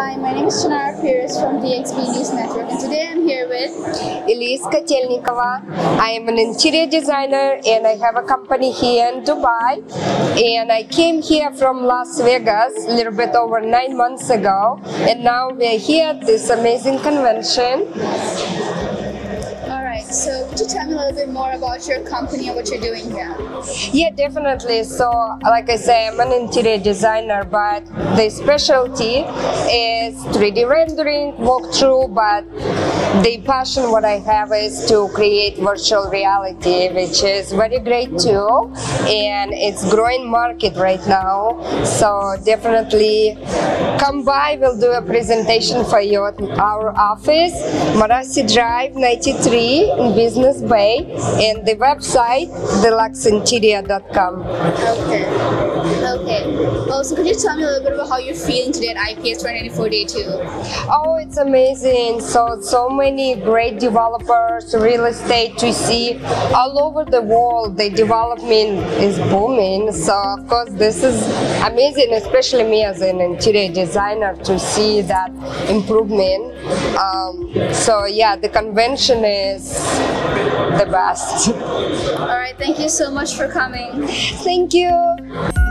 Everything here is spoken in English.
Hi, my name is Shanara Pierce from DXB News Network, and today I'm here with Elise Kotelnikova. I am an interior designer and I have a company here in Dubai. And I came here from Las Vegas a little bit over nine months ago. And now we're here at this amazing convention. So, could you tell me a little bit more about your company and what you're doing here? Yeah, definitely. So, like I say, I'm an interior designer, but the specialty is 3D rendering, walkthrough, but the passion what I have is to create virtual reality, which is very great tool, and it's growing market right now. So definitely come by. We'll do a presentation for you at our office, Marasi Drive 93 in Business Bay, and the website theluxeinterior.com. Okay. Okay. Also, could you tell me a little bit about how you're feeling today at IPS 2094 Day 2? Oh, it's amazing. So, so many great developers, real estate to see all over the world. The development is booming. So, of course, this is amazing, especially me as an interior designer to see that improvement. Um, so, yeah, the convention is the best. All right. Thank you so much for coming. Thank you.